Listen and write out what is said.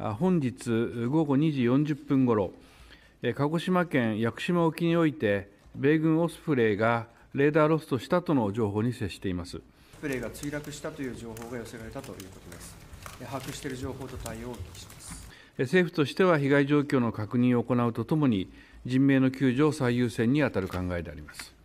本日午後2時40分ごろ、鹿児島県屋久島沖において、米軍オスプレイがレーダーロストしたとの情報に接しています。スプレイが墜落したという情報が寄せられたということです。把握している情報と対応をお聞きします。政府としては被害状況の確認を行うとともに、人命の救助を最優先に当たる考えであります。